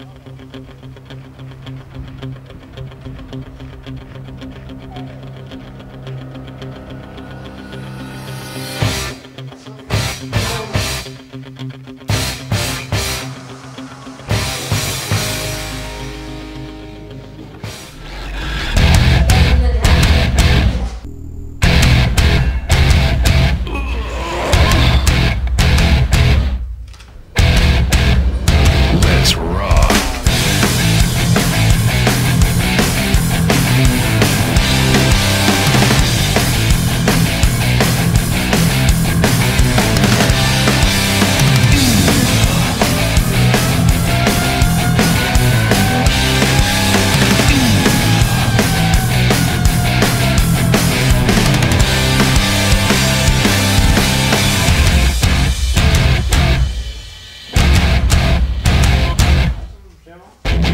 Let's rock. Siema.